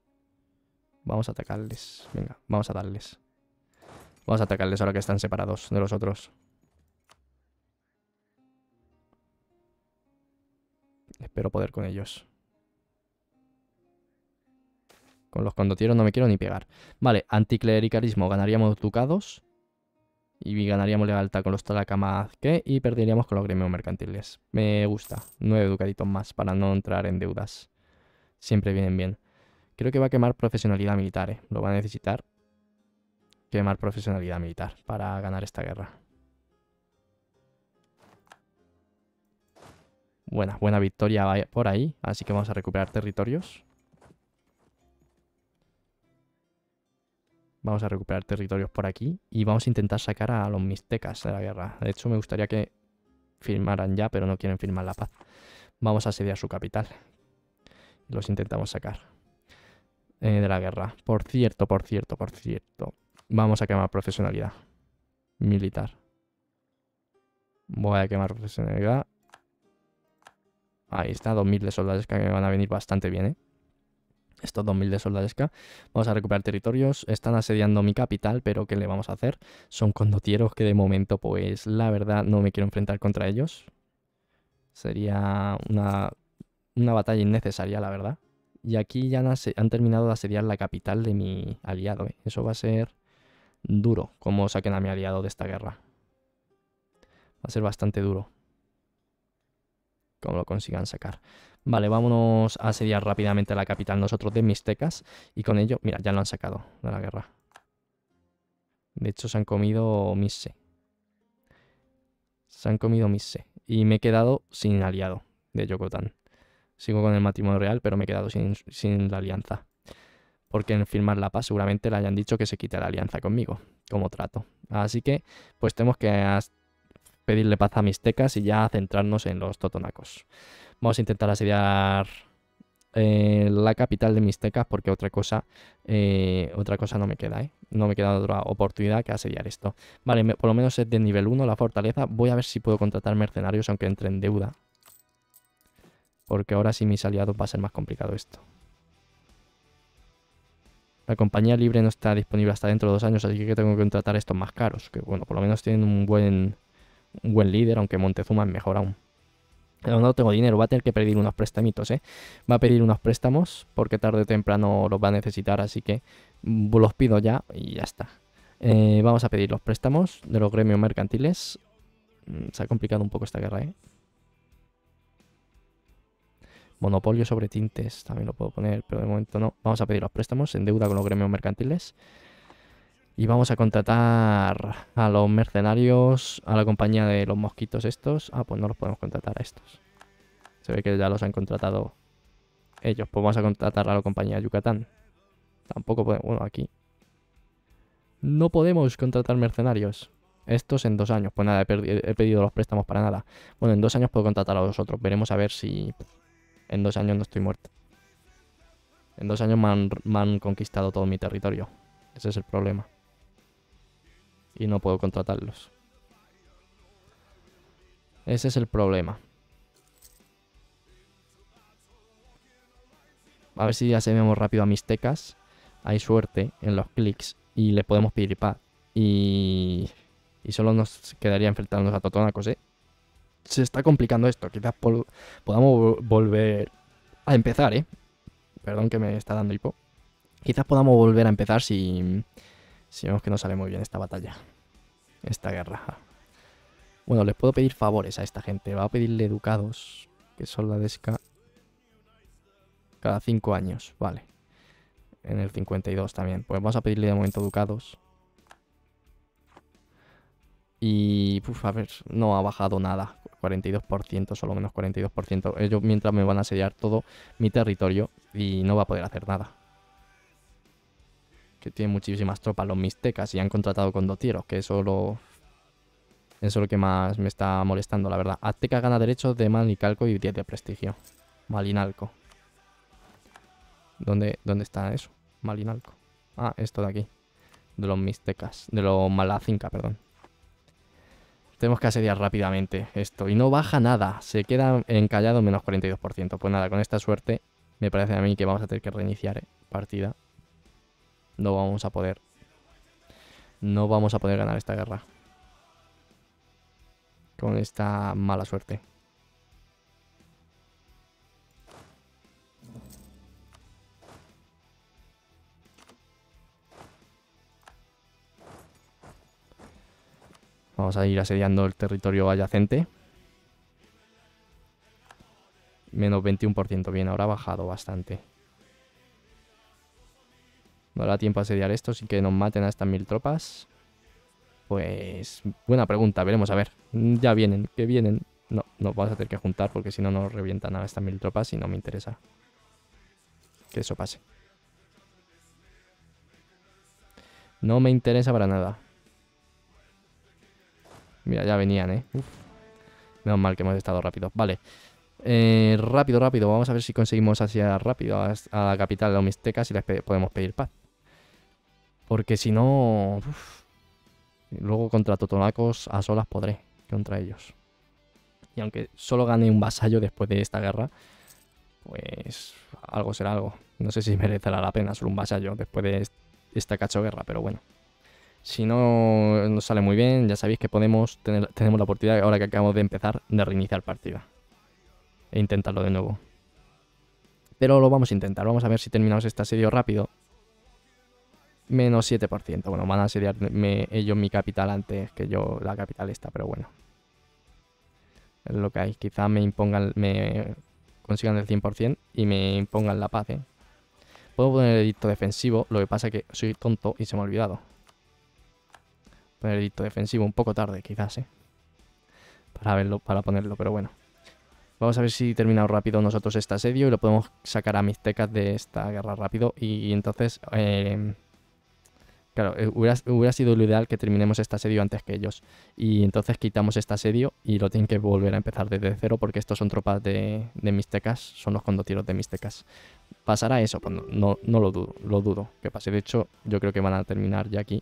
Vamos a atacarles. Venga, vamos a darles. Vamos a atacarles ahora que están separados de los otros. Espero poder con ellos. Con los condotieros no me quiero ni pegar. Vale, anticlericalismo. Ganaríamos ducados. Y ganaríamos lealtad con los que y perderíamos con los gremios mercantiles. Me gusta. Nueve ducaditos más para no entrar en deudas. Siempre vienen bien. Creo que va a quemar profesionalidad militar, ¿eh? Lo va a necesitar. Quemar profesionalidad militar para ganar esta guerra. Buena, buena victoria por ahí. Así que vamos a recuperar territorios. Vamos a recuperar territorios por aquí. Y vamos a intentar sacar a los mixtecas de la guerra. De hecho, me gustaría que firmaran ya, pero no quieren firmar la paz. Vamos a asediar su capital. Los intentamos sacar eh, de la guerra. Por cierto, por cierto, por cierto. Vamos a quemar profesionalidad militar. Voy a quemar profesionalidad Ahí está, 2000 de soldadesca que me van a venir bastante bien, ¿eh? Estos 2000 de soldadesca. Vamos a recuperar territorios. Están asediando mi capital, pero ¿qué le vamos a hacer? Son condotieros que de momento, pues, la verdad, no me quiero enfrentar contra ellos. Sería una, una batalla innecesaria, la verdad. Y aquí ya han, terminado de asediar la capital de mi aliado. ¿eh? Eso va a ser duro, como saquen a mi aliado de esta guerra. Va a ser bastante duro como lo consigan sacar. Vale, vámonos a asediar rápidamente la capital nosotros de Mixtecas. Y con ello, mira, ya lo han sacado de la guerra. De hecho, se han comido Mise. Se han comido Mise. Y me he quedado sin aliado de Yokotan. Sigo con el matrimonio real, pero me he quedado sin, sin la alianza. Porque en firmar la paz seguramente le hayan dicho que se quite la alianza conmigo, como trato. Así que, pues tenemos que pedirle paz a Mixtecas y ya centrarnos en los Totonacos. Vamos a intentar asediar eh, la capital de Mixtecas porque otra cosa, eh, otra cosa no me queda, ¿eh? No me queda otra oportunidad que asediar esto. Vale, por lo menos es de nivel 1 la fortaleza. Voy a ver si puedo contratar mercenarios aunque entre en deuda. Porque ahora sí mis aliados va a ser más complicado esto. La compañía libre no está disponible hasta dentro de dos años, así que tengo que contratar estos más caros. Que bueno, por lo menos tienen un buen un buen líder, aunque Montezuma es mejor aún. No tengo dinero, va a tener que pedir unos préstamitos, ¿eh? Va a pedir unos préstamos porque tarde o temprano los va a necesitar, así que los pido ya y ya está. Eh, vamos a pedir los préstamos de los gremios mercantiles. Mm, se ha complicado un poco esta guerra, ¿eh? Monopolio sobre tintes, también lo puedo poner, pero de momento no. Vamos a pedir los préstamos en deuda con los gremios mercantiles. Y vamos a contratar a los mercenarios, a la compañía de los mosquitos estos. Ah, pues no los podemos contratar a estos. Se ve que ya los han contratado ellos. Pues vamos a contratar a la compañía Yucatán. Tampoco podemos... Bueno, aquí. No podemos contratar mercenarios. Estos en dos años. Pues nada, he, pedido los préstamos para nada. Bueno, en dos años puedo contratar a los otros. Veremos a ver si en dos años no estoy muerto. En dos años me han conquistado todo mi territorio. Ese es el problema y no puedo contratarlos. Ese es el problema. A ver si vemos rápido a Mixtecas. Hay suerte en los clics y le podemos pedir paz. Y, y solo nos quedaría enfrentarnos a Totonacos, ¿eh? Se está complicando esto. Quizás podamos volver a empezar, ¿eh? Perdón que me está dando hipo. Quizás podamos volver a empezar si, si vemos que no sale muy bien esta batalla. Esta guerra. Bueno, les puedo pedir favores a esta gente. Va a pedirle ducados, que son la desca. Cada 5 años, vale. En el 52 también. Pues vamos a pedirle de momento ducados. Y, uf, a ver, no ha bajado nada. 42%, solo menos 42%. Ellos mientras me van a sellar todo mi territorio y no va a poder hacer nada que tiene muchísimas tropas los mixtecas y han contratado con dotieros, que eso lo... Eso es lo que más me está molestando, la verdad. Azteca gana derechos de Malinalco y 10 de prestigio. Malinalco. ¿Dónde, ¿Dónde está eso? Malinalco. Ah, esto de aquí. De los mixtecas. De los malacinca, perdón. Tenemos que asediar rápidamente esto. Y no baja nada. Se queda encallado menos 42%. Pues nada, con esta suerte me parece a mí que vamos a tener que reiniciar eh, partida no vamos a poder. No vamos a poder ganar esta guerra. Con esta mala suerte. Vamos a ir asediando el territorio adyacente. Menos 21%. Bien, ahora ha bajado bastante. No da tiempo a asediar esto, sin que nos maten a estas mil tropas. Pues buena pregunta, veremos a ver. Ya vienen, que vienen. No, nos vamos a tener que juntar porque si no nos revientan a estas mil tropas y no me interesa. Que eso pase. No me interesa para nada. Mira, ya venían, ¿eh? Menos mal que hemos estado rápido. Vale. Eh, rápido, rápido. Vamos a ver si conseguimos hacia rápido a, la capital de los y les podemos pedir paz. Porque si no... luego contra Totonacos a solas podré contra ellos. Y aunque solo gane un vasallo después de esta guerra, pues algo será algo. No sé si <laughs> merecerá la pena solo un vasallo después de esta cacho guerra, pero bueno. Si no nos sale muy bien, ya sabéis que podemos tener, tenemos la oportunidad, ahora que acabamos de empezar, de reiniciar partida. E intentarlo de nuevo. Pero lo vamos a intentar. Vamos a ver si terminamos este asedio rápido. Menos 7%. Bueno, van a asediar ellos mi capital antes que yo la capital esta, pero bueno. Es lo que hay. Quizá me impongan, me consigan el 100% y me impongan la paz, ¿eh? Puedo poner el edicto defensivo, lo que pasa es que soy tonto y se me ha olvidado. Poner edicto defensivo un poco tarde, quizás, ¿eh? Para verlo, para ponerlo, pero bueno. Vamos a ver si terminamos rápido nosotros este asedio y lo podemos sacar a Mixtecas de esta guerra rápido. Y, entonces, eh, claro, eh, hubiera, sido lo ideal que terminemos este asedio antes que ellos. Y entonces quitamos este asedio y lo tienen que volver a empezar desde cero porque estos son tropas de, de son los condotieros de Mixtecas. ¿Pasará eso? Pues no, no lo dudo, lo dudo que pase. De hecho, yo creo que van a terminar ya aquí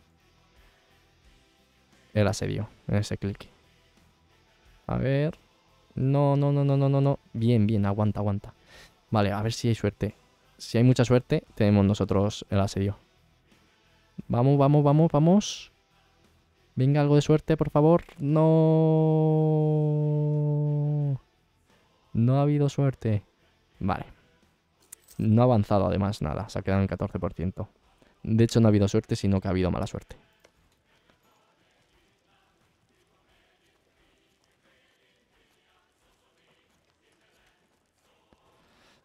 el asedio en ese clic. A ver. No, no, no, no, no, no, no. Bien, bien, aguanta, aguanta. Vale, a ver si hay suerte. Si hay mucha suerte, tenemos nosotros el asedio. Vamos, vamos, vamos, vamos. Venga, algo de suerte, por favor. No. No ha habido suerte. Vale. No ha avanzado además nada. Se ha quedado en 14%. De hecho, no ha habido suerte, sino que ha habido mala suerte.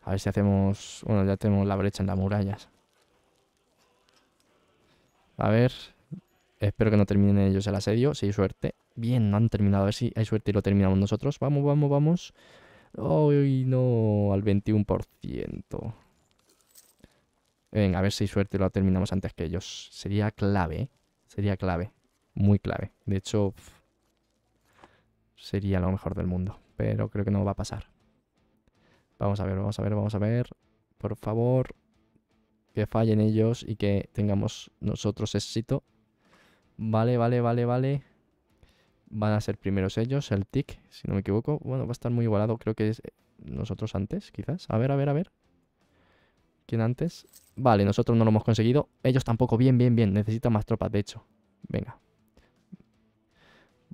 A ver si hacemos... Bueno, ya tenemos la brecha en las murallas. A ver... Espero que no terminen ellos el asedio. Si hay suerte. Bien, no han terminado. A ver si hay suerte y lo terminamos nosotros. Vamos, vamos, vamos. Uy, no. Al 21%. Venga, a ver si hay suerte y lo terminamos antes que ellos. Sería clave, ¿eh? Sería clave. Muy clave. De hecho... Sería lo mejor del mundo. Pero creo que no va a pasar. Vamos a ver, vamos a ver, vamos a ver. Por favor, que fallen ellos y que tengamos nosotros éxito. Vale, vale, vale, vale. Van a ser primeros ellos, el TIC, si no me equivoco. Bueno, va a estar muy igualado, creo que es nosotros antes, quizás. A ver, a ver, a ver. ¿Quién antes? Vale, nosotros no lo hemos conseguido. Ellos tampoco. Bien, bien, bien. Necesitan más tropas, de hecho. Venga.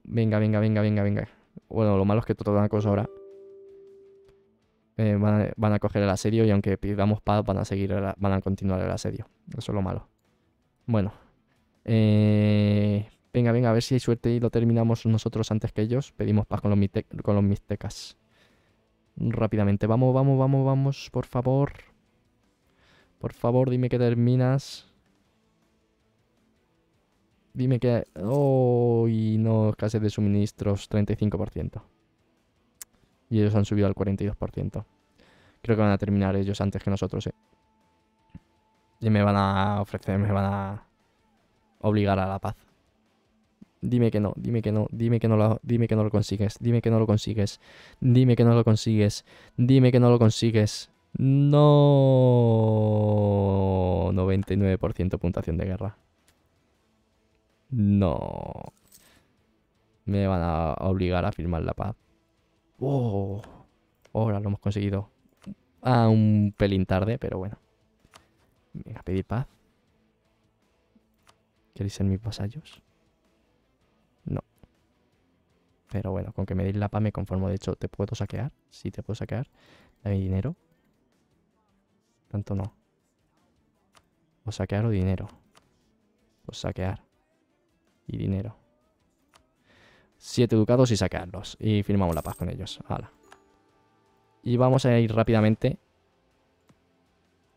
Venga, venga, venga, venga, venga. Bueno, lo malo es que todo una cosa ahora eh, van, a, coger el asedio y aunque pidamos paz van a seguir, van a continuar el asedio. Eso es lo malo. Bueno. Eh, venga, venga, a ver si hay suerte y lo terminamos nosotros antes que ellos. Pedimos paz con los, con los mixtecas. Rápidamente. Vamos, vamos, vamos, vamos. Por favor. Por favor, dime que terminas. Dime que... Oh, y no, escasez de suministros, 35%. Y ellos han subido al 42%. Creo que van a terminar ellos antes que nosotros, ¿eh? Y me van a ofrecer, me van a obligar a la paz. Dime que no, dime que no, dime que no lo, dime que no lo consigues, dime que no lo consigues, dime que no lo consigues, dime que no lo consigues. No. 99% puntuación de guerra. No. Me van a obligar a firmar la paz. Oh, ahora lo hemos conseguido. Ah, un pelín tarde, pero bueno. Venga, pedir paz. ¿Queréis ser mis vasallos? No. Pero bueno, con que me deis la paz me conformo. De hecho, ¿te puedo saquear? Sí, te puedo saquear. Dame dinero. Tanto no. O saquear o dinero. O saquear. Y dinero. Siete ducados y sacarlos. Y firmamos la paz con ellos. Y vamos a ir rápidamente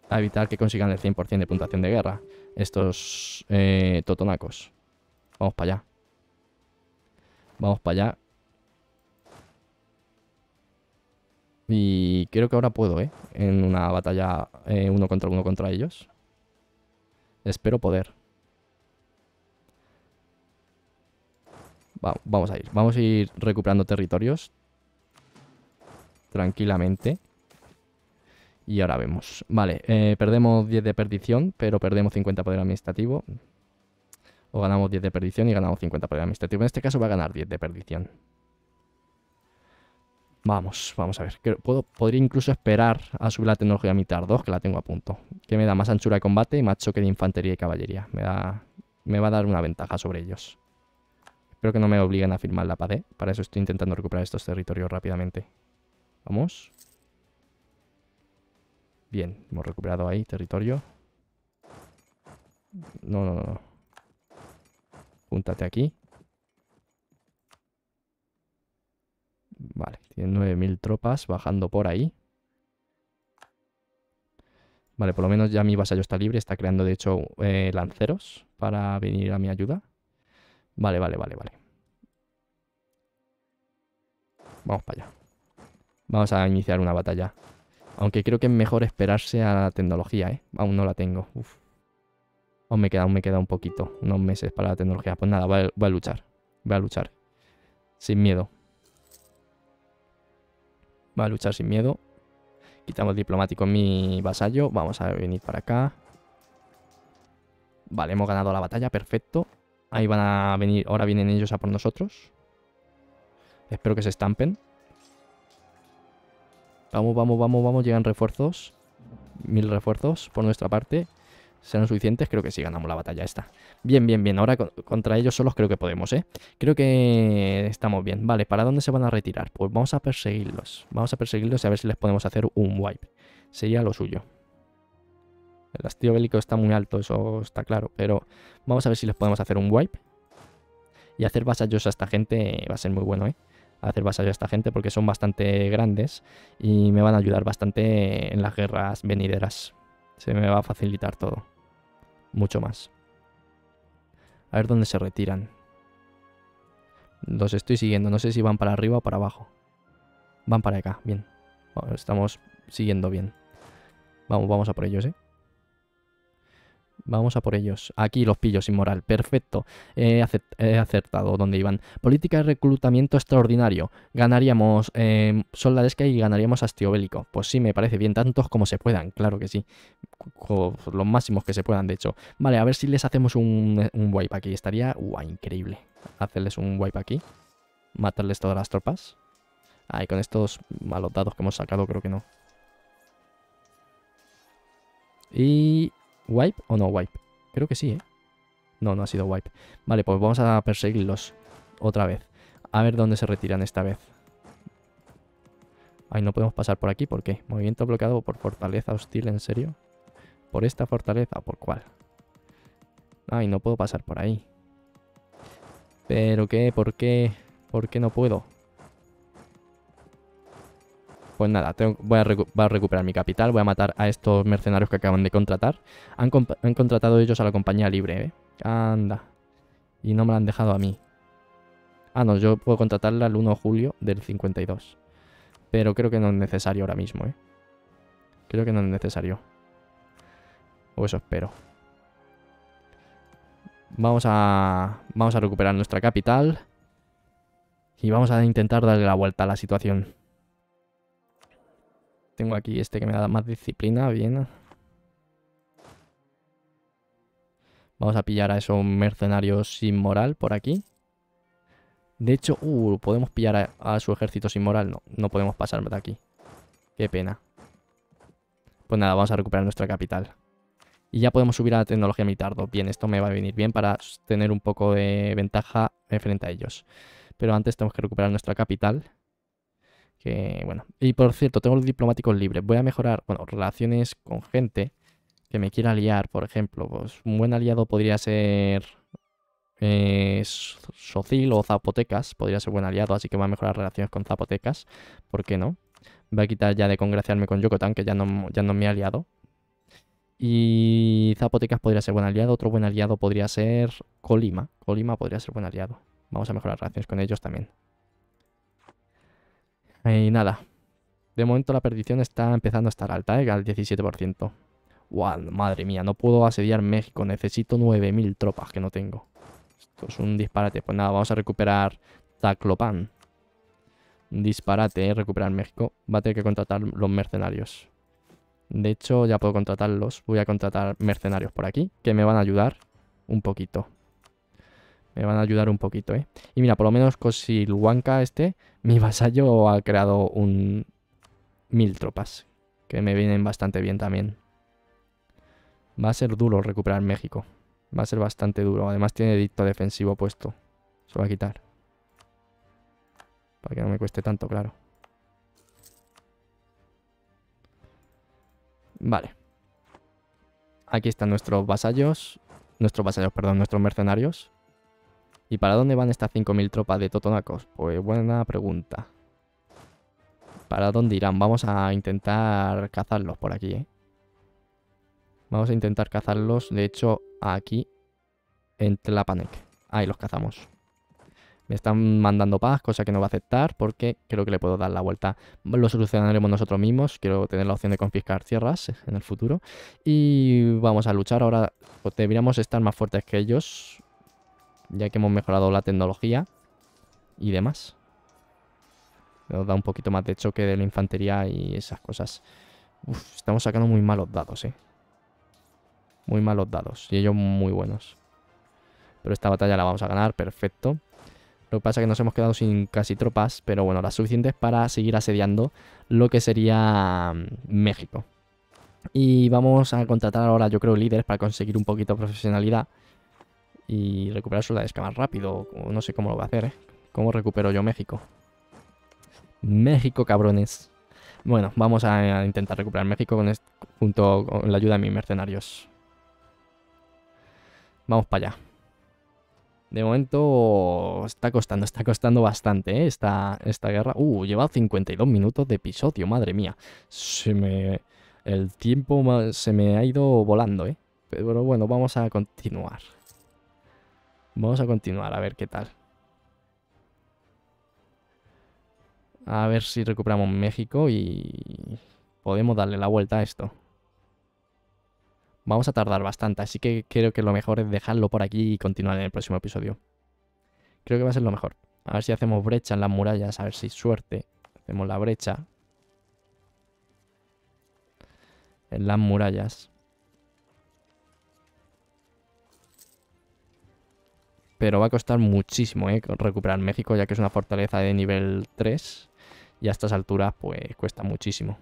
a evitar que consigan el 100% de puntuación de guerra. Estos eh, totonacos. Vamos para allá. Vamos para allá. Y creo que ahora puedo, ¿eh? En una batalla eh, uno contra uno contra ellos. Espero poder. Vamos a ir. Vamos a ir recuperando territorios. Tranquilamente. Y ahora vemos. Vale, eh, perdemos 10 de perdición, pero perdemos 50 poder administrativo. O ganamos 10 de perdición y ganamos 50 poder administrativo. En este caso va a ganar 10 de perdición. Vamos, vamos a ver. Puedo, podría incluso esperar a subir la tecnología mitad 2, que la tengo a punto. Que me da más anchura de combate y más choque de infantería y caballería. Me, da, me va a dar una ventaja sobre ellos. Espero que no me obliguen a firmar la paz, Para eso estoy intentando recuperar estos territorios rápidamente. Vamos. Bien, hemos recuperado ahí territorio. No, no, no. Júntate aquí. Vale, tiene 9.000 tropas bajando por ahí. Vale, por lo menos ya mi vasallo está libre. Está creando, de hecho, eh, lanceros para venir a mi ayuda. Vale, vale, vale, vale. Vamos para allá. Vamos a iniciar una batalla. Aunque creo que es mejor esperarse a la tecnología, ¿eh? Aún no la tengo. Uf. Aún me queda, me queda un poquito. Unos meses para la tecnología. Pues nada, voy a, voy a luchar. Voy a luchar. Sin miedo. Voy a luchar sin miedo. Quitamos diplomático en mi vasallo. Vamos a venir para acá. Vale, hemos ganado la batalla. Perfecto. Ahí van a venir, ahora vienen ellos a por nosotros. Espero que se estampen. Vamos, vamos, vamos, vamos. Llegan refuerzos. Mil refuerzos por nuestra parte. ¿Serán suficientes? Creo que sí, ganamos la batalla esta. Bien, bien, bien. Ahora contra ellos solos creo que podemos, ¿eh? Creo que estamos bien. Vale, ¿para dónde se van a retirar? Pues vamos a perseguirlos. Vamos a perseguirlos y a ver si les podemos hacer un wipe. Sería lo suyo. El hastío bélico está muy alto, eso está claro. Pero vamos a ver si les podemos hacer un wipe. Y hacer vasallos a esta gente va a ser muy bueno, ¿eh? Hacer vasallos a esta gente porque son bastante grandes y me van a ayudar bastante en las guerras venideras. Se me va a facilitar todo. Mucho más. A ver dónde se retiran. Los estoy siguiendo. No sé si van para arriba o para abajo. Van para acá. Bien. Estamos siguiendo bien. Vamos, vamos a por ellos, ¿eh? Vamos a por ellos. Aquí los pillos sin moral. Perfecto. He, acertado donde iban. Política de reclutamiento extraordinario. Ganaríamos eh, soldadesca y ganaríamos hastío bélico. Pues sí, me parece bien. Tantos como se puedan. Claro que sí. los máximos que se puedan, de hecho. Vale, a ver si les hacemos un, wipe aquí. Estaría guau, increíble. Hacerles un wipe aquí. Matarles todas las tropas. Ay, con estos malos dados que hemos sacado, creo que no. Y ¿Wipe o no wipe? Creo que sí, ¿eh? No, no ha sido wipe. Vale, pues vamos a perseguirlos otra vez. A ver dónde se retiran esta vez. Ay, no podemos pasar por aquí. ¿Por qué? Movimiento bloqueado por fortaleza hostil, ¿en serio? ¿Por esta fortaleza? ¿Por cuál? Ay, no puedo pasar por ahí. ¿Pero qué? ¿Por qué? ¿Por qué no puedo? Pues nada, voy, a recuperar mi capital, voy a matar a estos mercenarios que acaban de contratar. Han, contratado ellos a la compañía libre, ¿eh? Anda. Y no me la han dejado a mí. Ah, no, yo puedo contratarla el 1 de julio del 52. Pero creo que no es necesario ahora mismo, ¿eh? Creo que no es necesario. O eso espero. Vamos a, vamos a recuperar nuestra capital. Y vamos a intentar darle la vuelta a la situación. Tengo aquí este que me da más disciplina, bien. Vamos a pillar a esos mercenarios sin moral por aquí. De hecho, uh, ¿podemos pillar a, su ejército sin moral? No, no podemos pasar de aquí. Qué pena. Pues nada, vamos a recuperar nuestra capital. Y ya podemos subir a la tecnología mitardo. Bien, esto me va a venir bien para tener un poco de ventaja frente a ellos. Pero antes tenemos que recuperar nuestra capital. Que bueno. Y por cierto, tengo los diplomáticos libres. Voy a mejorar, bueno, relaciones con gente que me quiera aliar, por ejemplo. Pues un buen aliado podría ser Eh, Socil o Zapotecas podría ser buen aliado, así que va a mejorar relaciones con Zapotecas. ¿Por qué no? Va a quitar ya de congraciarme con Yokotan, que ya no, ya no me ha aliado. Y Zapotecas podría ser buen aliado. Otro buen aliado podría ser Colima. Colima podría ser buen aliado. Vamos a mejorar relaciones con ellos también. Y nada. De momento la perdición está empezando a estar alta, ¿eh? al 17%. Wow, madre mía, no puedo asediar México. Necesito 9.000 tropas que no tengo. Esto es un disparate. Pues nada, vamos a recuperar Taclopan. Disparate, ¿eh? recuperar México. Va a tener que contratar los mercenarios. De hecho, ya puedo contratarlos. Voy a contratar mercenarios por aquí, que me van a ayudar un poquito. Me van a ayudar un poquito, ¿eh? Y mira, por lo menos con Silhuanca este, mi vasallo ha creado un... Mil tropas. Que me vienen bastante bien también. Va a ser duro recuperar México. Va a ser bastante duro. Además tiene edicto defensivo puesto. Se va a quitar. Para que no me cueste tanto, claro. Vale. Aquí están nuestros vasallos. Nuestros vasallos, perdón, nuestros mercenarios. ¿Y para dónde van estas 5.000 tropas de Totonacos? Pues buena pregunta. ¿Para dónde irán? Vamos a intentar cazarlos por aquí, ¿eh? Vamos a intentar cazarlos, de hecho, aquí, en Tlapanek. Ahí los cazamos. Me están mandando paz, cosa que no va a aceptar porque creo que le puedo dar la vuelta. Lo solucionaremos nosotros mismos. Quiero tener la opción de confiscar tierras en el futuro. Y vamos a luchar. Ahora pues, deberíamos estar más fuertes que ellos. Ya que hemos mejorado la tecnología y demás. Nos da un poquito más de choque de la infantería y esas cosas. Uf, estamos sacando muy malos dados, eh. Muy malos dados. Y ellos muy buenos. Pero esta batalla la vamos a ganar, perfecto. Lo que pasa es que nos hemos quedado sin casi tropas, pero bueno, las suficientes para seguir asediando lo que sería mm, México. Y vamos a contratar ahora, yo creo, líderes para conseguir un poquito de profesionalidad y recuperar ciudades más rápido. No sé cómo lo voy a hacer, ¿eh? ¿Cómo recupero yo México? México, cabrones. Bueno, vamos a intentar recuperar México con junto con la ayuda de mis mercenarios. Vamos para allá. De momento está costando, está costando bastante ¿eh? esta, esta guerra. Uh, lleva 52 minutos de episodio, madre mía. Se me... El tiempo se me ha ido volando, ¿eh? Pero bueno, vamos a continuar. Vamos a continuar, a ver qué tal. A ver si recuperamos México y podemos darle la vuelta a esto. Vamos a tardar bastante, así que creo que lo mejor es dejarlo por aquí y continuar en el próximo episodio. Creo que va a ser lo mejor. A ver si hacemos brecha en las murallas, a ver si suerte. Hacemos la brecha. En las murallas. Pero va a costar muchísimo ¿eh? recuperar México, ya que es una fortaleza de nivel 3. Y a estas alturas, pues cuesta muchísimo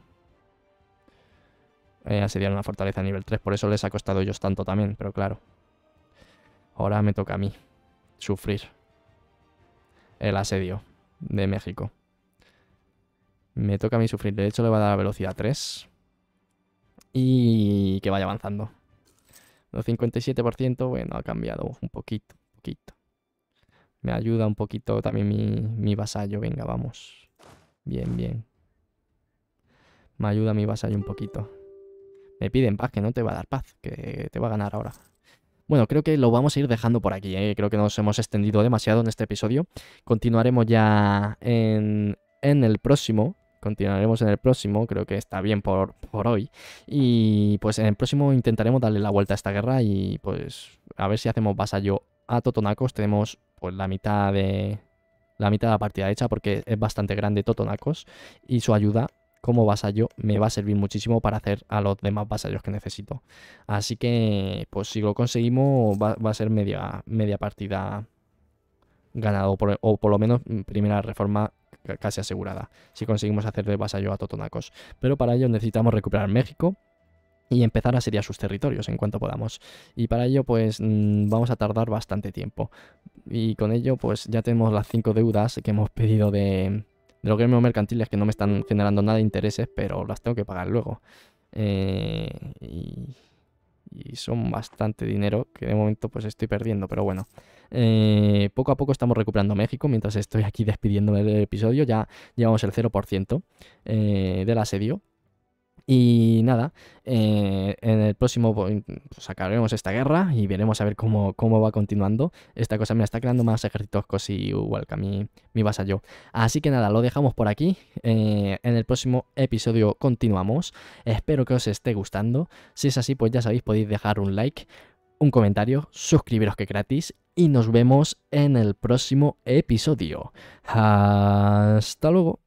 eh, asediar una fortaleza a nivel 3. Por eso les ha costado a ellos tanto también, pero claro. Ahora me toca a mí sufrir el asedio de México. Me toca a mí sufrir. De hecho, le va a dar velocidad 3. Y que vaya avanzando. El 57%, bueno, ha cambiado un poquito, poquito. Me ayuda un poquito también mi, mi vasallo. Venga, vamos. Bien, bien. Me ayuda mi vasallo un poquito. Me piden paz, que no te va a dar paz, que te va a ganar ahora. Bueno, creo que lo vamos a ir dejando por aquí. ¿eh? Creo que nos hemos extendido demasiado en este episodio. Continuaremos ya en, en el próximo. Continuaremos en el próximo, creo que está bien por, por, hoy. Y pues en el próximo intentaremos darle la vuelta a esta guerra y pues a ver si hacemos vasallo a Totonacos. Tenemos pues la mitad de la mitad de la partida hecha porque es bastante grande Totonacos y su ayuda como vasallo me va a servir muchísimo para hacer a los demás vasallos que necesito. Así que, pues si lo conseguimos, va, a ser media, media partida ganado, o por lo menos primera reforma casi asegurada, si conseguimos hacer de vasallo a Totonacos. Pero para ello necesitamos recuperar México, y empezar a asediar sus territorios en cuanto podamos. Y para ello, pues mm, vamos a tardar bastante tiempo. Y con ello, pues ya tenemos las cinco deudas que hemos pedido de, de los gremios mercantiles que no me están generando nada de intereses, pero las tengo que pagar luego. Eh, y, son bastante dinero que de momento pues estoy perdiendo, pero bueno. Eh, poco a poco estamos recuperando México mientras estoy aquí despidiéndome del episodio. Ya llevamos el 0% eh, del asedio. Y nada, eh, en el próximo sacaremos esta guerra y veremos a ver cómo, cómo va continuando. Esta cosa me está creando más ejércitos così igual que a mí, mi vasallo. Así que nada, lo dejamos por aquí. en el próximo episodio continuamos. Espero que os esté gustando. Si es así, pues ya sabéis, podéis dejar un like un comentario, suscribiros que gratis y nos vemos en el próximo episodio. Hasta luego.